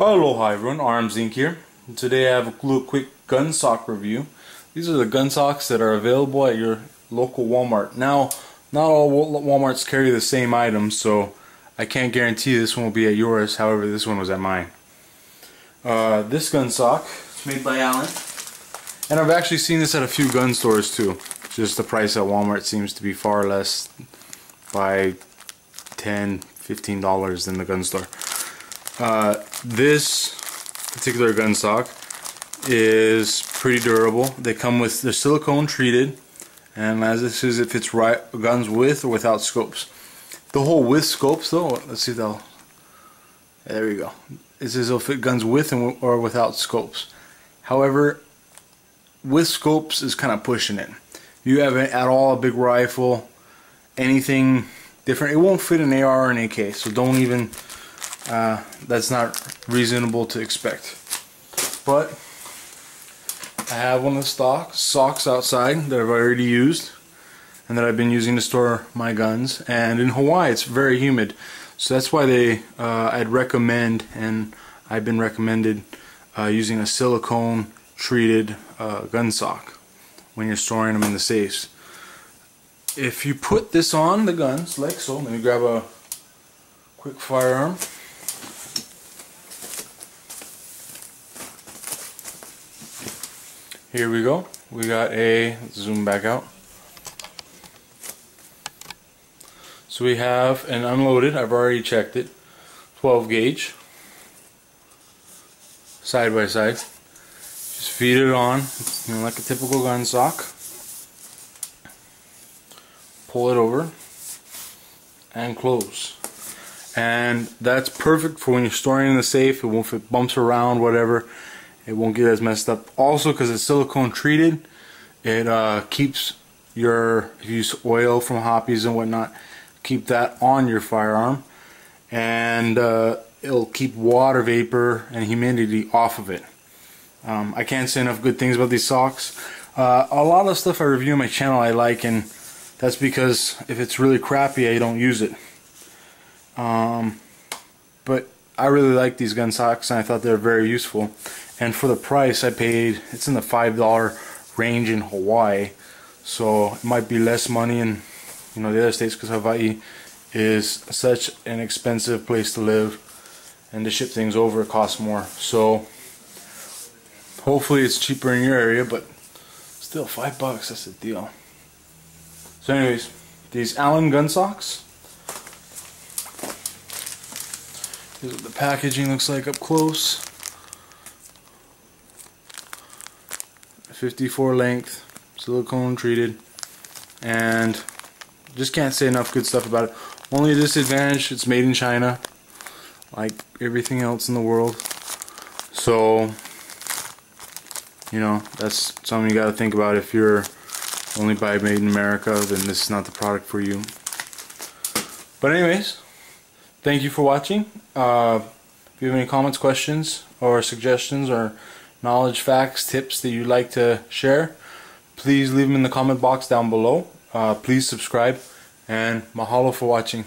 Aloha everyone, Arms Inc. here. Today I have a little quick gun sock review. These are the gun socks that are available at your local Walmart. Now, not all Walmarts carry the same items, so I can't guarantee this one will be at yours. However, this one was at mine. Uh, this gun sock is made by Allen. And I've actually seen this at a few gun stores too. Just the price at Walmart seems to be far less by 10 $15 than the gun store. Uh, this particular gun sock is pretty durable. They come with the silicone treated and as this is if it's right guns with or without scopes. The whole with scopes though, let's see though. There we go. This is will fit guns with and or without scopes. However, with scopes is kind of pushing it. If you have at all a big rifle, anything different, it won't fit an AR or an AK. So don't even uh, that's not reasonable to expect. But I have one of the stock socks outside that I've already used and that I've been using to store my guns. And in Hawaii, it's very humid, so that's why they uh, I'd recommend and I've been recommended uh, using a silicone treated uh, gun sock when you're storing them in the safes. If you put this on the guns like so, let me grab a quick firearm. Here we go. We got a zoom back out. So we have an unloaded, I've already checked it, 12 gauge, side by side. Just feed it on, you know, like a typical gun sock. Pull it over and close. And that's perfect for when you're storing in the safe. It won't, if it bumps around, whatever, it won't get as messed up. Also, because it's silicone treated, it uh, keeps your, if you use oil from Hoppe's and whatnot, keep that on your firearm. And uh, it'll keep water vapor and humidity off of it. Um, I can't say enough good things about these socks. Uh, a lot of stuff I review on my channel I like, and that's because if it's really crappy, I don't use it. Um, but I really like these gun socks, and I thought they were very useful and for the price I paid it's in the five dollar range in Hawaii. So it might be less money in you know the other states because Hawaii is such an expensive place to live and to ship things over it costs more. So hopefully it's cheaper in your area but still five bucks that's a deal. So anyways these Allen gun socks. Here's what the packaging looks like up close 54 length, silicone treated, and just can't say enough good stuff about it. Only disadvantage, it's made in China, like everything else in the world. So, you know, that's something you gotta think about if you're only buy made in America, then this is not the product for you. But anyways, thank you for watching. Uh, if you have any comments, questions, or suggestions, or knowledge, facts, tips that you'd like to share, please leave them in the comment box down below. Uh, please subscribe and mahalo for watching.